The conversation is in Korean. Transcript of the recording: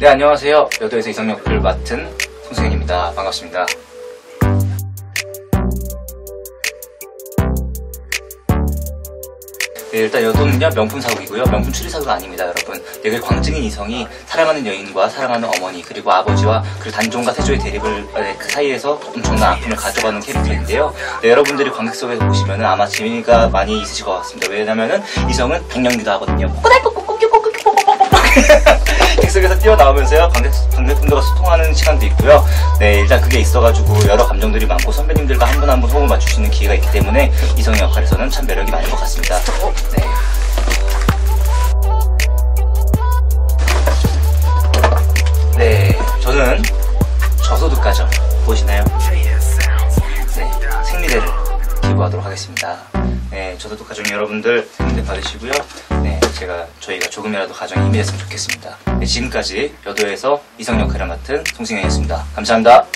네, 안녕하세요. 여도에서 이성 역을 맡은 송승현입니다. 반갑습니다. 네, 일단 여도는요 명품 사극이고요 명품 추리 사극 아닙니다 여러분 여기 광증인 이성이 사랑하는 여인과 사랑하는 어머니 그리고 아버지와 그리고 단종과 태조의 대립을 네, 그 사이에서 엄청난 아픔을 가져가는 캐릭터인데요 네, 여러분들이 관객 속에서 보시면 아마 재미가 많이 있으실 것 같습니다 왜냐면은 이성은 백령기도 하거든요 객 뛰어나오면서요 관객, 관객분들과 소통하는 시간도 있고요 네 일단 그게 있어가지고 여러 감정들이 많고 선배님들과 한 분 한 분 호흡을 있는 기회가 있기 때문에 이성의 역할에서는 참 매력이 많은 것 같습니다 네. 네, 저는 저소득가정 보시나요? 네, 생리대를 기부하도록 하겠습니다. 네, 저소득가정 여러분들 생리대 받으시고요. 네, 제가 저희가 조금이라도 가정에 힘이 됐으면 좋겠습니다. 네, 지금까지 여도에서 이성 역할을 맡은 송승현이었습니다. 감사합니다.